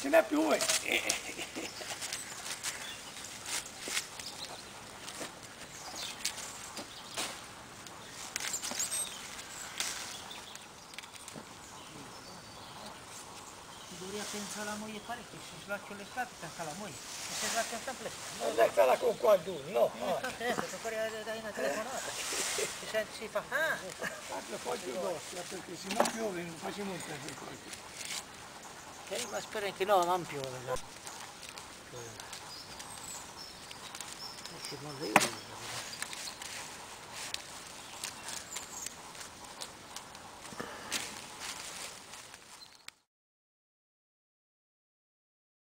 ce n'è più. eh. Dovrei pensare alla moglie fare che si slaccia l'estate pensa alla moglie. E si slaccia sempre. Non è stata con qualcuno, no. Non sta tempo, per dare una telefonata. Si sente, si fa, ah, Fatelo poi più perché se non piove non facciamo un così. Eh, ma spero che no, non piove. Eh, ci non vedo.